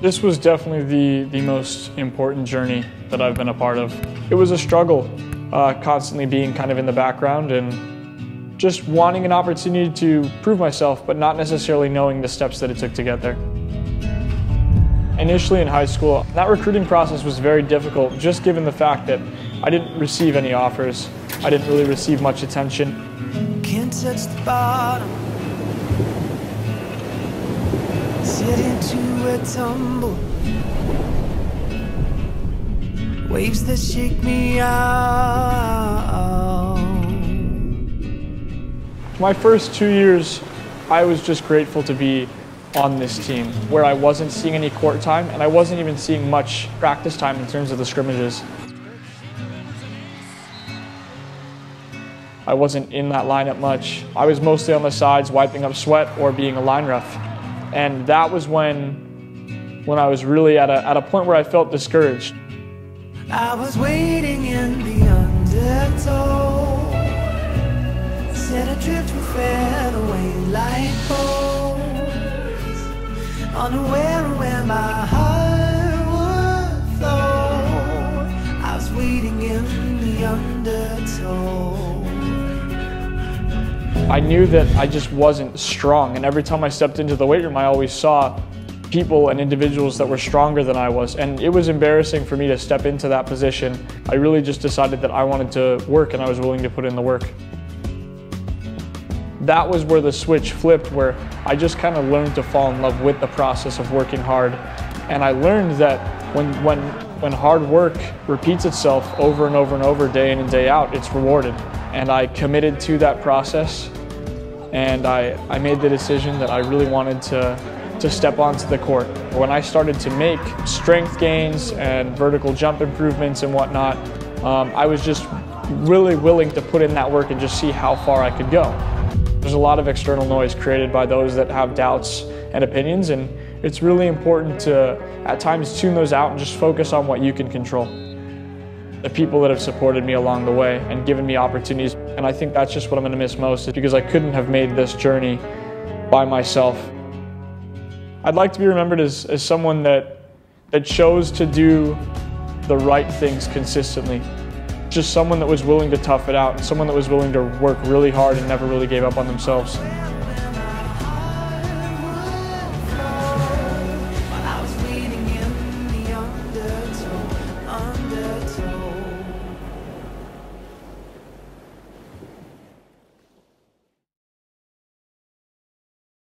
This was definitely the, the most important journey that I've been a part of. It was a struggle, uh, constantly being kind of in the background and just wanting an opportunity to prove myself, but not necessarily knowing the steps that it took to get there. Initially in high school, that recruiting process was very difficult just given the fact that I didn't receive any offers. I didn't really receive much attention. Can't touch the bottom. Into a tumble. Waves that shake me out. My first two years, I was just grateful to be on this team where I wasn't seeing any court time and I wasn't even seeing much practice time in terms of the scrimmages. I wasn't in that lineup much. I was mostly on the sides wiping up sweat or being a line ref. And that was when, when I was really at a, at a point where I felt discouraged. I was waiting in the undertow, set adrift with like unaware of where my heart would flow. I was waiting in the undertow. I knew that I just wasn't strong, and every time I stepped into the weight room, I always saw people and individuals that were stronger than I was. And it was embarrassing for me to step into that position. I really just decided that I wanted to work and I was willing to put in the work that was where the switch flipped, where I just kind of learned to fall in love with the process of working hard. And I learned that when, when, when hard work repeats itself over and over and over, day in and day out, it's rewarded. And I committed to that process. And I, I made the decision that I really wanted to, to step onto the court. When I started to make strength gains and vertical jump improvements and whatnot, um, I was just really willing to put in that work and just see how far I could go. There's a lot of external noise created by those that have doubts and opinions, and it's really important to, at times, tune those out and just focus on what you can control. The people that have supported me along the way and given me opportunities, and I think that's just what I'm going to miss most, is because I couldn't have made this journey by myself. I'd like to be remembered as, as someone that, that chose to do the right things consistently just someone that was willing to tough it out and someone that was willing to work really hard and never really gave up on themselves.